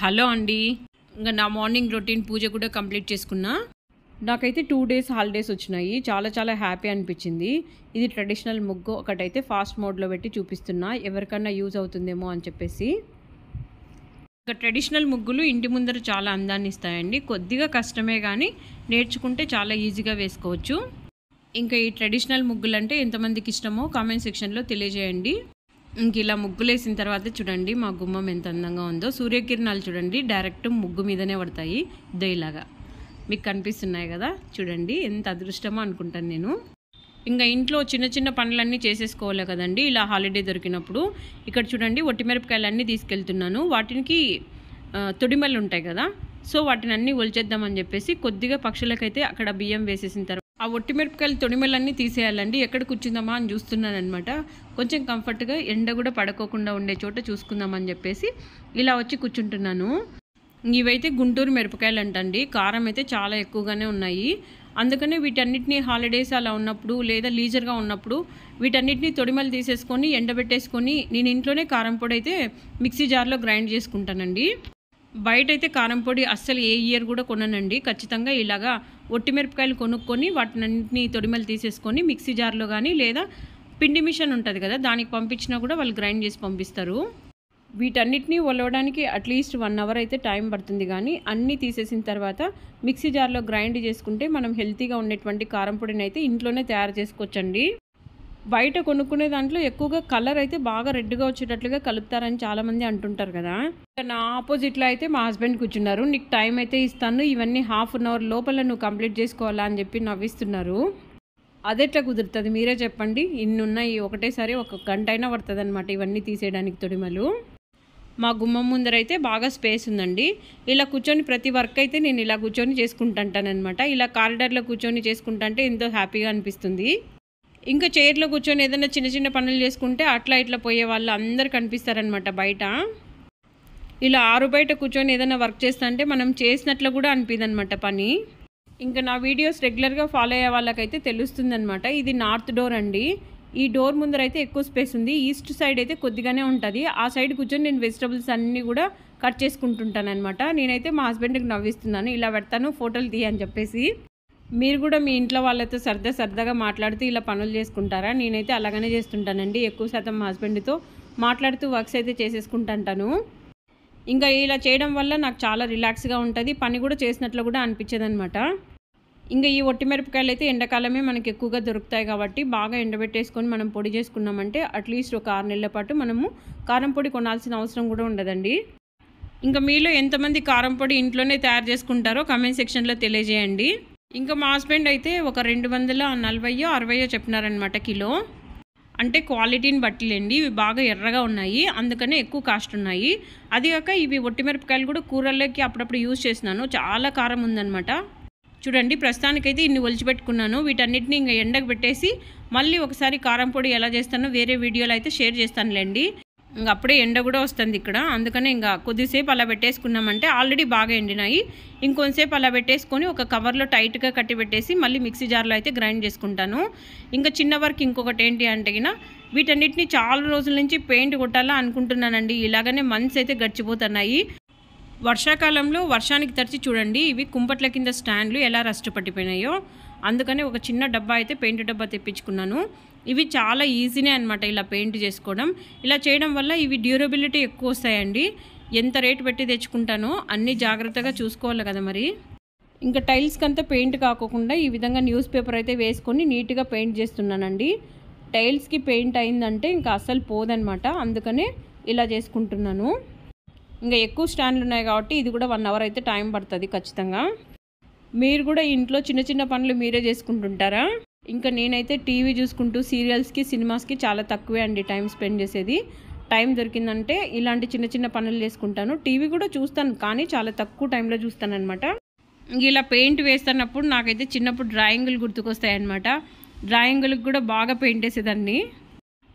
Hello అండి. ఇంకా నా మార్నింగ్ రొటీన్ పూజ కూడా కంప్లీట్ చేసుకున్నా. నాకైతే టూ డేస్ హాలిడేస్ వచ్చినాయి. చాలా చాలా హ్యాపీ అనిపించింది. ఇది ట్రెడిషనల్ ముగ్గు ఒకటైతే ఫాస్ట్ మోడ్లో పెట్టి చూపిస్తున్నా. ఎవరికన్నా యూజ్ అవుతుందేమో అని చెప్పేసి. ఇంకా ట్రెడిషనల్ ముగ్గులు ఇంటి ముందర చాలా అందాన్ని ఇస్తాయండి. కొద్దిగా కష్టమే కానీ నేర్చుకుంటే చాలా ఈజీగా వేసుకోవచ్చు. ఇంకా ఈ ట్రెడిషనల్ ముగ్గులు అంటే ఎంతమందికి ఇష్టమో కామెంట్ సెక్షన్లో తెలియజేయండి. ఇంక ఇలా ముగ్గులు వేసిన తర్వాత చూడండి మా గుమ్మం ఎంత అందంగా ఉందో. సూర్యకిరణాలు చూడండి డైరెక్ట్ ముగ్గు మీదనే పడతాయి. ఇదో ఇలాగా. మీకు కనిపిస్తున్నాయి కదా? చూడండి ఎంత అదృష్టమో అనుకుంటాను నేను. ఇంకా ఇంట్లో చిన్న చిన్న పనులన్నీ చేసేసుకోవాలి కదండి. ఇలా హాలిడే దొరికినప్పుడు. ఇక్కడ చూడండి ఒట్టిమిరపకాయలన్నీ తీసుకెళ్తున్నాను. వాటికి తొడిమలు ఉంటాయి కదా? సో వాటిని అన్నీ ఒలిచేద్దామని చెప్పేసి కొద్దిగా పక్షులకైతే అక్కడ బియ్యం వేసేసిన తర్వాత ఆ ఒట్టిమిరపకాయల తొడిమెలన్నీ తీసేయాలండి. ఎక్కడ కూర్చుందామా అని చూస్తున్నాను అనమాట కొంచెం కంఫర్ట్గా ఎండ కూడా పడుకోకుండా ఉండే చోట చూసుకుందామని చెప్పేసి ఇలా వచ్చి కూర్చుంటున్నాను. ఇవైతే గుంటూరు మిరపకాయలు అంటండి కారం అయితే చాలా ఎక్కువగానే ఉన్నాయి. అందుకనే వీటన్నిటిని హాలిడేస్ అలా ఉన్నప్పుడు లేదా లీజర్గా ఉన్నప్పుడు వీటన్నిటిని తొడిమలు తీసేసుకొని ఎండబెట్టేసుకొని నేను ఇంట్లోనే కారం పొడి అయితే మిక్సీ జార్లో గ్రైండ్ చేసుకుంటానండి. బయట అయితే కారం పొడి అస్సలు ఏ ఇయర్ కూడా కొననండి. ఖచ్చితంగా ఇలాగా ఒట్టిమిరపకాయలు కొనుక్కొని వాటినన్నింటినీ తొడిమలు తీసేసుకొని మిక్సీ జార్లో కానీ లేదా పిండి మిషన్ ఉంటుంది కదా దానికి పంపించినా కూడా వాళ్ళు గ్రైండ్ చేసి పంపిస్తారు. వీటన్నిటిని ఒలవడానికి అట్లీస్ట్ వన్ అవర్ అయితే టైం పడుతుంది కానీ అన్నీ తీసేసిన తర్వాత మిక్సీ జార్లో గ్రైండ్ చేసుకుంటే మనం హెల్తీగా ఉండేటువంటి కారం పొడిని అయితే ఇంట్లోనే తయారు చేసుకోవచ్చండి. బయట కొనుక్కునే దాంట్లో ఎక్కువగా కలర్ అయితే బాగా రెడ్గా వచ్చేటట్లుగా కలుపుతారని చాలామంది అంటుంటారు కదా. నా ఆపోజిట్లో అయితే మా హస్బెండ్ కూర్చున్నారు. నీకు టైం అయితే ఇస్తాను. ఇవన్నీ హాఫ్ అన్ అవర్ లోపల నువ్వు కంప్లీట్ చేసుకోవాలా? అని చెప్పి నవ్విస్తున్నారు. అదెట్లా కుదురుతుంది? మీరే చెప్పండి. ఇన్నున్నాయి ఒకటేసారి ఒక గంట అయినా పడుతుంది అనమాట ఇవన్నీ తీసేయడానికి తొడిమలు. మా గుమ్మం ముందర అయితే బాగా స్పేస్ ఉందండి. ఇలా కూర్చొని ప్రతి వర్క్ అయితే నేను ఇలా కూర్చొని చేసుకుంటానమాట ఇలా కారిడార్లో కూర్చొని చేసుకుంటుంటే ఎంతో హ్యాపీగా అనిపిస్తుంది. ఇంకా చైర్లో కూర్చొని ఏదైనా చిన్న చిన్న పనులు చేసుకుంటే అట్లా ఇట్లా పోయే వాళ్ళు అందరు కనిపిస్తారనమాట బయట. ఇలా ఆరు బయట కూర్చొని ఏదైనా వర్క్ చేస్తుంటే మనం చేసినట్లు కూడా అనిపిదనమాట పని. ఇంకా నా వీడియోస్ రెగ్యులర్గా ఫాలో అయ్యే వాళ్ళకైతే తెలుస్తుందనమాట ఇది నార్త్ డోర్ అండి. ఈ డోర్ ముందర అయితే ఎక్కువ స్పేస్ ఉంది. ఈస్ట్ సైడ్ అయితే కొద్దిగానే ఉంటుంది. ఆ సైడ్ కూర్చొని నేను వెజిటబుల్స్ అన్నీ కూడా కట్ చేసుకుంటుంటాను అనమాట నేనైతే మా హస్బెండ్కి నవ్విస్తున్నాను. ఇలా పెడతాను ఫోటోలు తీయ అని చెప్పేసి. మీరు కూడా మీ ఇంట్లో వాళ్ళతో సరదా సరదాగా మాట్లాడుతూ ఇలా పనులు చేసుకుంటారా? నేనైతే అలాగనే చేస్తుంటానండి. ఎక్కువ శాతం మా హస్బెండ్తో మాట్లాడుతూ వర్క్స్ అయితే చేసేసుకుంటుంటాను. ఇంకా ఇలా చేయడం వల్ల నాకు చాలా రిలాక్స్గా ఉంటుంది. పని కూడా చేసినట్లు కూడా అనిపించదు అనమాట ఇంకా ఈ ఒట్టి మిరపకాయలు అయితే ఎండాకాలమే మనకి ఎక్కువగా దొరుకుతాయి కాబట్టి బాగా ఎండబెట్టేసుకొని మనం పొడి చేసుకున్నామంటే అట్లీస్ట్ ఒక ఆరు నెలల పాటు మనము కారం పొడి కొనాల్సిన అవసరం కూడా ఉండదండి. ఇంకా మీలో ఎంతమంది కారం పొడి ఇంట్లోనే తయారు చేసుకుంటారో కమెంట్ సెక్షన్లో తెలియజేయండి. ఇంకా మా హస్బెండ్ అయితే ఒక రెండు వందల నలభైయో అరవయో చెప్పినారనమాట కిలో. అంటే క్వాలిటీని బట్టిలేండి ఇవి బాగా ఎర్రగా ఉన్నాయి అందుకనే ఎక్కువ కాస్ట్ ఉన్నాయి. అది కాక ఇవి ఒట్టిమిరపకాయలు కూడా కూరల్లోకి అప్పుడప్పుడు యూజ్ చేసినాను చాలా కారం ఉందన్నమాట. చూడండి ప్రస్తుతానికైతే ఇన్ని ఒలిచిపెట్టుకున్నాను వీటన్నిటిని ఇంకా ఎండకు పెట్టేసి మళ్ళీ ఒకసారి కారం పొడి ఎలా చేస్తానో వేరే వీడియోలో అయితే షేర్ చేస్తానులేండి. ఇంకా అప్పుడే ఎండ కూడా వస్తుంది ఇక్కడ. అందుకనే ఇంకా కొద్దిసేపు అలా పెట్టేసుకున్నామంటే ఆల్రెడీ బాగా ఎండినాయి. ఇంకొంతసేపు అలా పెట్టేసుకొని ఒక కవర్లో టైట్గా కట్టి పెట్టేసి మళ్ళీ మిక్సీ జార్లో అయితే గ్రైండ్ చేసుకుంటాను. ఇంకా చిన్న వర్క్ ఇంకొకటి ఏంటి అంటే వీటన్నిటిని చాలా రోజుల నుంచి పెయింట్ కొట్టాలా అనుకుంటున్నానండి. ఇలాగనే మంత్స్ అయితే గడిచిపోతున్నాయి. వర్షాకాలంలో వర్షానికి తడిచి చూడండి ఇవి కుంపట్ల కింద స్టాండ్లు ఎలా రస్ట్ పట్టిపోయినాయో. అందుకని ఒక చిన్న డబ్బా అయితే పెయింట్ డబ్బా తెప్పించుకున్నాను. ఇవి చాలా ఈజీనే అనమాట ఇలా పెయింట్ చేసుకోవడం. ఇలా చేయడం వల్ల ఇవి డ్యూరబిలిటీ ఎక్కువ వస్తాయండి. ఎంత రేటు పెట్టి తెచ్చుకుంటానో అన్నీ జాగ్రత్తగా చూసుకోవాలి కదా మరి. ఇంకా టైల్స్కి అంతా పెయింట్ కాకోకుండా ఈ విధంగా న్యూస్ పేపర్ అయితే వేసుకొని నీట్గా పెయింట్ చేస్తున్నానండి. టైల్స్కి పెయింట్ అయిందంటే ఇంకా అస్సలు పోదనమాట అందుకనే ఇలా చేసుకుంటున్నాను. ఇంకా ఎక్కువ స్టాండ్లు ఉన్నాయి కాబట్టి ఇది కూడా వన్ అవర్ అయితే టైం పడుతుంది ఖచ్చితంగా. మీరు కూడా ఇంట్లో చిన్న చిన్న పనులు మీరే చేసుకుంటుంటారా? ఇంకా నేనైతే టీవీ చూసుకుంటూ సీరియల్స్కి సినిమాస్కి చాలా తక్కువే అండి టైం స్పెండ్ చేసేది. టైం దొరికిందంటే ఇలాంటి చిన్న చిన్న పనులు చేసుకుంటాను. టీవీ కూడా చూస్తాను కానీ చాలా తక్కువ టైంలో చూస్తాను అనమాట ఇలా పెయింట్ వేస్తున్నప్పుడు నాకైతే చిన్నప్పుడు డ్రాయింగులు గుర్తుకొస్తాయన్నమాట. డ్రాయింగులకు కూడా బాగా పెయింట్ వేసేదాన్ని.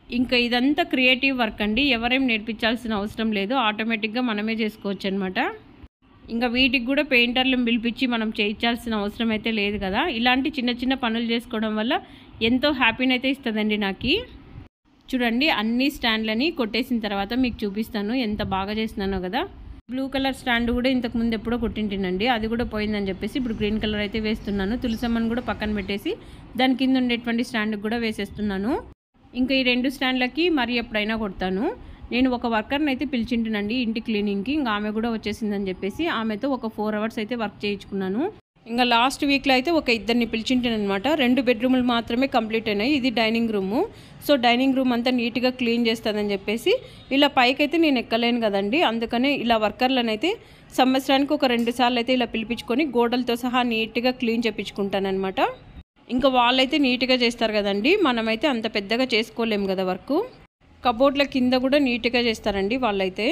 ఇంకా ఇదంతా క్రియేటివ్ వర్క్ అండి. ఎవరేం నేర్పించాల్సిన అవసరం లేదు. ఆటోమేటిక్గా మనమే చేసుకోవచ్చు అనమాట ఇంకా వీటికి కూడా పెయింటర్లను పిలిపించి మనం చేయించాల్సిన అవసరం అయితే లేదు కదా. ఇలాంటి చిన్న చిన్న పనులు చేసుకోవడం వల్ల ఎంతో హ్యాపీని అయితే ఇస్తుందండి నాకు. చూడండి అన్ని స్టాండ్లని కొట్టేసిన తర్వాత మీకు చూపిస్తాను ఎంత బాగా చేస్తున్నానో కదా. బ్లూ కలర్ స్టాండ్ కూడా ఇంతకు ముందు ఎప్పుడో కొట్టింటినండి. అది కూడా పోయిందని చెప్పేసి ఇప్పుడు గ్రీన్ కలర్ అయితే వేస్తున్నాను. తులసమ్మను కూడా పక్కన పెట్టేసి దాని కింద ఉండేటువంటి స్టాండ్ కూడా వేసేస్తున్నాను. ఇంకా ఈ రెండు స్టాండ్లకి మరి ఎప్పుడైనా కొడతాను. నేను ఒక వర్కర్ని అయితే పిలిచింటునండి ఇంటి క్లీనింగ్కి. ఇంకా ఆమె కూడా వచ్చేసిందని చెప్పేసి ఆమెతో ఒక ఫోర్ అవర్స్ అయితే వర్క్ చేయించుకున్నాను. ఇంకా లాస్ట్ వీక్లో అయితే ఒక ఇద్దరిని పిలిచింటానమాట రెండు బెడ్రూములు మాత్రమే కంప్లీట్ అయినాయి. ఇది dining room. So dining room అంతా నీట్గా క్లీన్ చేస్తుందని చెప్పేసి ఇలా పైకైతే నేను ఎక్కలేను కదండి. అందుకనే ఇలా వర్కర్లను అయితే సంవత్సరానికి ఒక రెండు సార్లు అయితే ఇలా పిలిపించుకొని గోడలతో సహా నీట్గా క్లీన్ చేయించుకుంటానమాట ఇంకా వాళ్ళైతే నీట్గా చేస్తారు కదండి. మనమైతే అంత పెద్దగా చేసుకోలేము కదా వర్క్. కబోర్డ్ల కింద కూడా నీట్గా చేస్తారండి వాళ్ళైతే.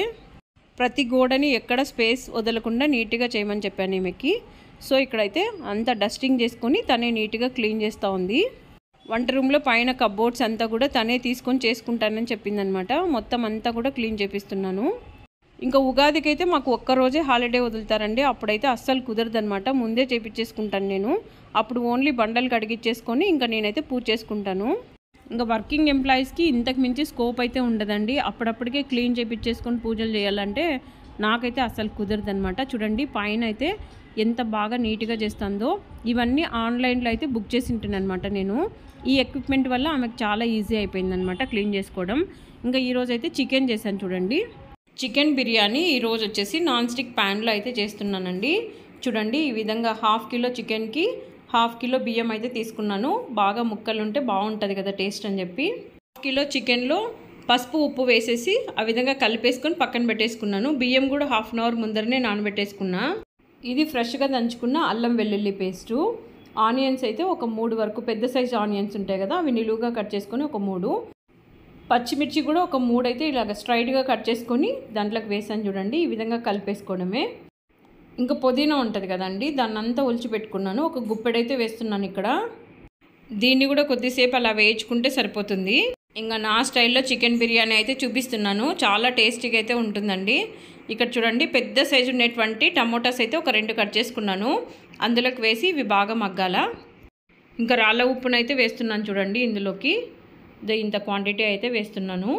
ప్రతి గోడని ఎక్కడ స్పేస్ వదలకుండా నీట్గా చేయమని చెప్పాను ఈమెకి. సో ఇక్కడైతే అంతా డస్టింగ్ చేసుకొని తనే నీట్గా క్లీన్ చేస్తూ ఉంది. వంట రూమ్లో పైన కబోర్డ్స్ అంతా కూడా తనే తీసుకొని చేసుకుంటానని చెప్పిందనమాట. మొత్తం అంతా కూడా క్లీన్ చేపిస్తున్నాను. ఇంకా ఉగాదికి అయితే మాకు ఒక్క రోజే హాలిడే వదులుతారండి. అప్పుడైతే అస్సలు కుదరదనమాట. ముందే చేపించేసుకుంటాను నేను. అప్పుడు ఓన్లీ బండలు కడిగిచ్చేసుకొని ఇంకా నేనైతే పూజ చేసుకుంటాను. ఇంకా వర్కింగ్ ఎంప్లాయీస్కి ఇంతకు మించి స్కోప్ అయితే ఉండదండి. అప్పుడప్పటికే క్లీన్ చేపించేసుకొని పూజలు చేయాలంటే నాకైతే అసలు కుదరదనమాట చూడండి పైన అయితే ఎంత బాగా నీట్గా చేస్తుందో ఇవన్నీ ఆన్లైన్లో అయితే బుక్ చేసి ఉంటున్నానమాట నేను. ఈ ఎక్విప్మెంట్ వల్ల ఆమెకు చాలా ఈజీ అయిపోయిందనమాట క్లీన్ చేసుకోవడం. ఇంకా ఈరోజు అయితే చికెన్ చేశాను చూడండి. చికెన్ బిర్యానీ ఈరోజు వచ్చేసి నాన్ స్టిక్ ప్యాన్లో అయితే చేస్తున్నానండి. చూడండి ఈ విధంగా హాఫ్ కిలో చికెన్కి హాఫ్ కిలో బియ్యం అయితే తీసుకున్నాను. బాగా ముక్కలు ఉంటే బాగుంటుంది కదా టేస్ట్ అని చెప్పి. హాఫ్ కిలో చికెన్లో పసుపు ఉప్పు వేసేసి ఆ విధంగా కలిపేసుకొని పక్కన పెట్టేసుకున్నాను. బియ్యం కూడా హాఫ్ అన్ అవర్ ముందరనే నానబెట్టేసుకున్నా. ఇది ఫ్రెష్గా దంచుకున్న అల్లం వెల్లుల్లి పేస్టు. ఆనియన్స్ అయితే ఒక మూడు వరకు పెద్ద సైజు ఆనియన్స్ ఉంటాయి కదా అవి నిలువుగా కట్ చేసుకొని ఒక మూడు. పచ్చిమిర్చి కూడా ఒక మూడు అయితే ఇలాగ స్ట్రైట్గా కట్ చేసుకొని దాంట్లోకి వేసాను చూడండి ఈ విధంగా కలిపేసుకోవడమే. ఇంకా పుదీనా ఉంటుంది కదండి దాన్ని అంతా పెట్టుకున్నాను. ఒక గుప్పెడైతే వేస్తున్నాను ఇక్కడ. దీన్ని కూడా కొద్దిసేపు అలా వేయించుకుంటే సరిపోతుంది. ఇంకా నా స్టైల్లో చికెన్ బిర్యానీ అయితే చూపిస్తున్నాను. చాలా టేస్టీగా అయితే ఉంటుందండి. ఇక్కడ చూడండి పెద్ద సైజు ఉన్నటువంటి టమోటాస్ అయితే ఒక రెండు కట్ చేసుకున్నాను. అందులోకి వేసి ఇవి బాగా మగ్గాల. ఇంకా రాళ్ళ ఉప్పునైతే వేస్తున్నాను చూడండి ఇందులోకి. ఇంత క్వాంటిటీ అయితే వేస్తున్నాను.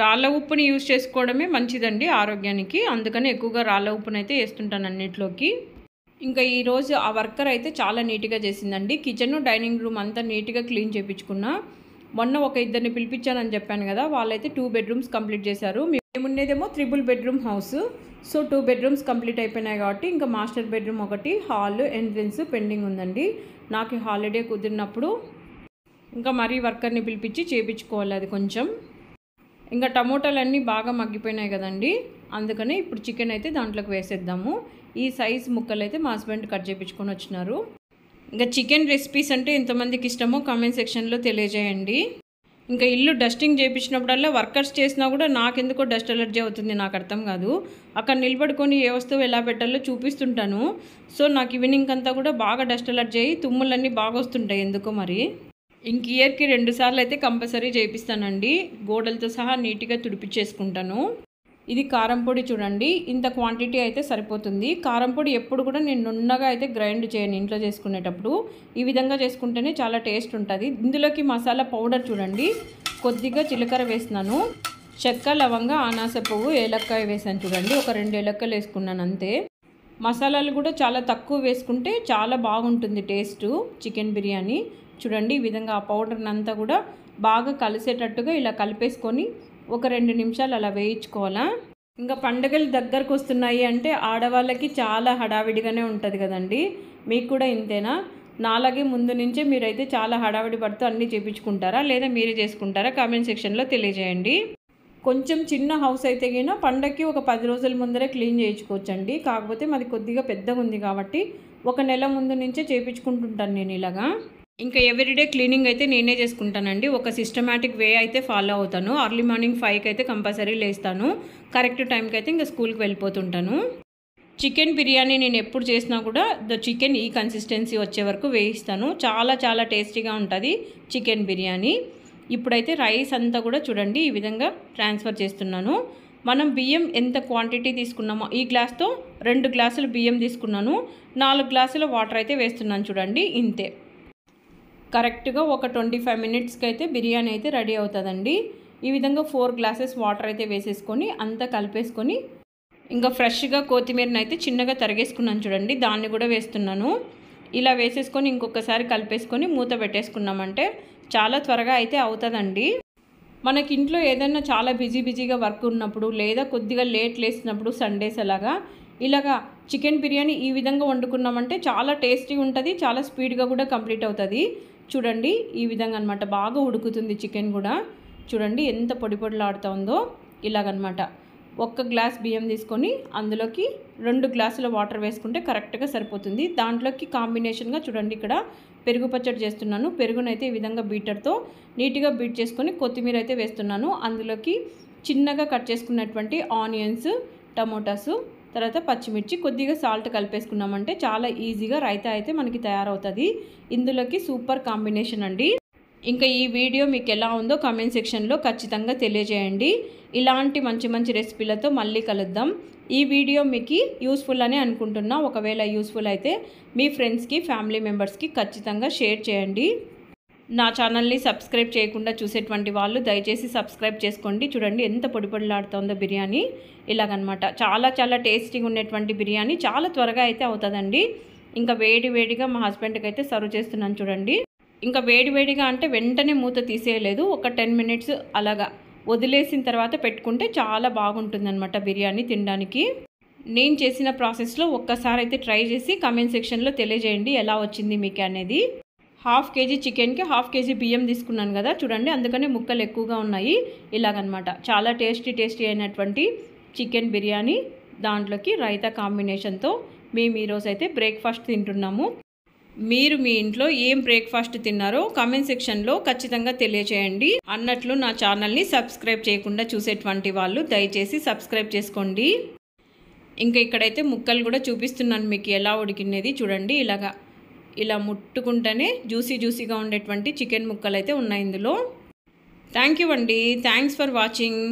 రాళ్ళ ఉప్పుని యూజ్ చేసుకోవడమే మంచిదండి ఆరోగ్యానికి. అందుకని ఎక్కువగా రాళ్ళ ఉప్పునైతే అయితే వేస్తుంటాను అన్నిట్లోకి. ఇంకా ఈరోజు ఆ వర్కర్ అయితే చాలా నీట్గా చేసిందండి. కిచెన్ డైనింగ్ రూమ్ అంతా నీట్గా క్లీన్ చేయించుకున్నా మొన్న ఒక ఇద్దరిని పిలిపించానని చెప్పాను కదా వాళ్ళైతే టూ బెడ్రూమ్స్ కంప్లీట్ చేశారు. మేముండేదేమో triple bedroom house. So two bedrooms complete అయిపోయినాయి కాబట్టి ఇంకా మాస్టర్ బెడ్రూమ్ ఒకటి హాల్ ఎంట్రన్స్ పెండింగ్ ఉందండి. నాకు హాలిడే కుదిరినప్పుడు ఇంకా మరీ వర్కర్ని పిలిపించి చేయించుకోవాలి అది కొంచెం. ఇంకా టమోటాలు అన్నీ బాగా మగ్గిపోయినాయి కదండి. అందుకని ఇప్పుడు చికెన్ అయితే దాంట్లోకి వేసేద్దాము. ఈ సైజ్ ముక్కలు అయితే మా హస్బెండ్ కట్ చేయించుకొని వచ్చినారు. ఇంకా చికెన్ రెసిపీస్ అంటే ఎంతమందికి ఇష్టమో కామెంట్ సెక్షన్లో తెలియజేయండి. ఇంకా ఇల్లు డస్టింగ్ చేయించినప్పుడల్లా వర్కర్స్ చేసినా కూడా నాకెందుకో డస్ట్ అలర్జీ అవుతుంది నాకు అర్థం కాదు. అక్కడ నిలబడుకొని ఏ వస్తువు ఎలా పెట్టాలో చూపిస్తుంటాను. సో నాకు ఈవినింగ్ అంతా కూడా బాగా డస్ట్ ఎలర్జీ అయ్యి తుమ్ములన్నీ బాగా వస్తుంటాయి ఎందుకో మరి. ఇంక ఇయర్కి రెండు సార్లు అయితే కంపల్సరీ చేపిస్తానండి గోడలతో సహా నీట్గా తుడిపించేసుకుంటాను ఇది కారం పొడి చూడండి. ఇంత క్వాంటిటీ అయితే సరిపోతుంది. కారం పొడి ఎప్పుడు కూడా నేను నున్నగా అయితే గ్రైండ్ చేయను ఇంట్లో చేసుకునేటప్పుడు. ఈ విధంగా చేసుకుంటేనే చాలా టేస్ట్ ఉంటుంది. ఇందులోకి మసాలా పౌడర్ చూడండి. కొద్దిగా జీలకర్ర వేసినాను చెక్క లవంగ అనాస పువ్వు ఏలక్కాయ వేసాను చూడండి. ఒక రెండు ఏలక్కలు వేసుకున్నాను అంతే. మసాలాలు కూడా చాలా తక్కువ వేసుకుంటే చాలా బాగుంటుంది టేస్ట్. చికెన్ బిర్యానీ. చూడండి ఈ విధంగా ఆ పౌడర్ని అంతా కూడా బాగా కలిసేటట్టుగా ఇలా కలిపేసుకొని ఒక రెండు నిమిషాలు అలా వేయించుకోవాలా. ఇంకా పండగలు దగ్గరకు వస్తున్నాయి అంటే ఆడవాళ్ళకి చాలా హడావిడిగానే ఉంటుంది కదండి. మీకు కూడా ఇంతేనా? నాలాగే ముందు నుంచే మీరైతే చాలా హడావిడి పడుతూ అన్నీ చేయించుకుంటారా లేదా మీరే చేసుకుంటారా? కామెంట్ సెక్షన్లో తెలియజేయండి. కొంచెం చిన్న హౌస్ అయితే గిన పండగకి ఒక పది రోజుల ముందరే క్లీన్ చేయించుకోవచ్చండి. కాకపోతే మాది కొద్దిగా పెద్దగా ఉంది కాబట్టి ఒక నెల ముందు నుంచే చేయించుకుంటుంటాను నేను ఇలాగా. ఇంకా ఎవ్రీడే క్లీనింగ్ అయితే నేనే చేసుకుంటానండి. ఒక సిస్టమేటిక్ వే అయితే ఫాలో అవుతాను. అర్లీ మార్నింగ్ ఫైవ్కి అయితే కంపల్సరీ లేస్తాను. కరెక్ట్ టైంకి అయితే ఇంకా స్కూల్కి వెళ్ళిపోతుంటాను. చికెన్ బిర్యానీ నేను ఎప్పుడు చేసినా కూడా ద చికెన్ ఈ కన్సిస్టెన్సీ వచ్చే వరకు వేయిస్తాను. చాలా చాలా టేస్టీగా ఉంటుంది చికెన్ బిర్యానీ. ఇప్పుడైతే రైస్ అంతా కూడా చూడండి ఈ విధంగా ట్రాన్స్ఫర్ చేస్తున్నాను. మనం బియ్యం ఎంత క్వాంటిటీ తీసుకున్నామో ఈ గ్లాస్తో రెండు గ్లాసులు బియ్యం తీసుకున్నాను. నాలుగు గ్లాసుల వాటర్ అయితే వేస్తున్నాను చూడండి ఇంతే. కరెక్ట్గా ఒక ట్వంటీ ఫైవ్ మినిట్స్కి అయితే బిర్యానీ అయితే రెడీ అవుతుందండి. ఈ విధంగా ఫోర్ గ్లాసెస్ వాటర్ అయితే వేసేసుకొని అంతా కలిపేసుకొని ఇంకా ఫ్రెష్గా కొత్తిమీరని అయితే చిన్నగా తరిగేసుకున్నాను చూడండి దాన్ని కూడా వేస్తున్నాను. ఇలా వేసేసుకొని ఇంకొకసారి కలిపేసుకొని మూత పెట్టేసుకున్నామంటే చాలా త్వరగా అయితే అవుతుందండి. మనకి ఇంట్లో ఏదైనా చాలా బిజీ బిజీగా వర్క్ ఉన్నప్పుడు లేదా కొద్దిగా లేట్ లేసినప్పుడు సండేస్ అలాగా ఇలాగా చికెన్ బిర్యానీ ఈ విధంగా వండుకున్నామంటే చాలా టేస్టీగా ఉంటుంది చాలా స్పీడ్గా కూడా కంప్లీట్ అవుతుంది. చూడండి ఈ విధంగా అనమాట బాగా ఉడుకుతుంది చికెన్ కూడా. చూడండి ఎంత పొడి పొడిలాడుతూ ఉందో ఇలాగనమాట. ఒక్క గ్లాస్ బియ్యం తీసుకొని అందులోకి రెండు గ్లాసుల వాటర్ వేసుకుంటే కరెక్ట్గా సరిపోతుంది. దాంట్లోకి కాంబినేషన్గా చూడండి ఇక్కడ పెరుగు పచ్చడి చేస్తున్నాను. పెరుగునైతే ఈ విధంగా బీటర్తో నీట్గా బీట్ చేసుకొని కొత్తిమీర అయితే వేస్తున్నాను. అందులోకి చిన్నగా కట్ చేసుకున్నటువంటి ఆనియన్స్ టమోటాసు తర్వాత పచ్చిమిర్చి కొద్దిగా సాల్ట్ కలిపేసుకున్నామంటే చాలా ఈజీగా రైతా అయితే మనకి తయారవుతుంది. ఇందులోకి సూపర్ కాంబినేషన్ అండి. ఇంకా ఈ వీడియో మీకు ఎలా ఉందో కమెంట్ సెక్షన్లో ఖచ్చితంగా తెలియజేయండి. ఇలాంటి మంచి మంచి రెసిపీలతో మళ్ళీ కలుద్దాం. ఈ వీడియో మీకు యూస్ఫుల్ అని అనుకుంటున్నా. ఒకవేళ యూస్ఫుల్ అయితే మీ ఫ్రెండ్స్కి ఫ్యామిలీ మెంబర్స్కి ఖచ్చితంగా షేర్ చేయండి. నా ఛానల్ని సబ్స్క్రైబ్ చేయకుండా చూసేటువంటి వాళ్ళు దయచేసి సబ్స్క్రైబ్ చేసుకోండి. చూడండి ఎంత పొడి పొడిలాడుతుందో బిర్యానీ. ఇలాగనమాట. చాలా చాలా టేస్టీగా ఉండేటువంటి బిర్యానీ. చాలా త్వరగా అయితే అవుతుందండి. ఇంకా వేడి వేడిగా మా హస్బెండ్కి అయితే సర్వ్ చేస్తున్నాను చూడండి. ఇంకా వేడి వేడిగా అంటే వెంటనే మూత తీసేయలేదు. ఒక టెన్ మినిట్స్ అలాగా వదిలేసిన తర్వాత పెట్టుకుంటే చాలా బాగుంటుందన్నమాట బిర్యానీ తినడానికి. నేను చేసిన ప్రాసెస్లో ఒక్కసారి అయితే ట్రై చేసి కమెంట్ సెక్షన్లో తెలియజేయండి. ఎలా వచ్చింది మీకు అనేది హాఫ్ కేజీ చికెన్కి హాఫ్ కేజీ బియ్యం తీసుకున్నాను కదా చూడండి అందుకనే ముక్కలు ఎక్కువగా ఉన్నాయి ఇలాగనమాట. చాలా టేస్టీ టేస్టీ అయినటువంటి చికెన్ బిర్యానీ దాంట్లోకి రైతా కాంబినేషన్తో మేము ఈరోజు అయితే బ్రేక్ఫాస్ట్ తింటున్నాము. మీరు మీ ఇంట్లో ఏం బ్రేక్ఫాస్ట్ తిన్నారో కమెంట్ సెక్షన్లో ఖచ్చితంగా తెలియచేయండి. అన్నట్లు నా ఛానల్ని సబ్స్క్రైబ్ చేయకుండా చూసేటువంటి వాళ్ళు దయచేసి సబ్స్క్రైబ్ చేసుకోండి. ఇంకా ఇక్కడైతే ముక్కలు కూడా చూపిస్తున్నాను మీకు ఎలా ఉడికినది చూడండి ఇలాగా. ఇలా ముట్టుకుంటేనే జ్యూసీ జ్యూసీగా ఉండేటువంటి చికెన్ ముక్కలు అయితే ఉన్నాయి ఇందులో. థ్యాంక్ యూ అండి. Thanks for watching.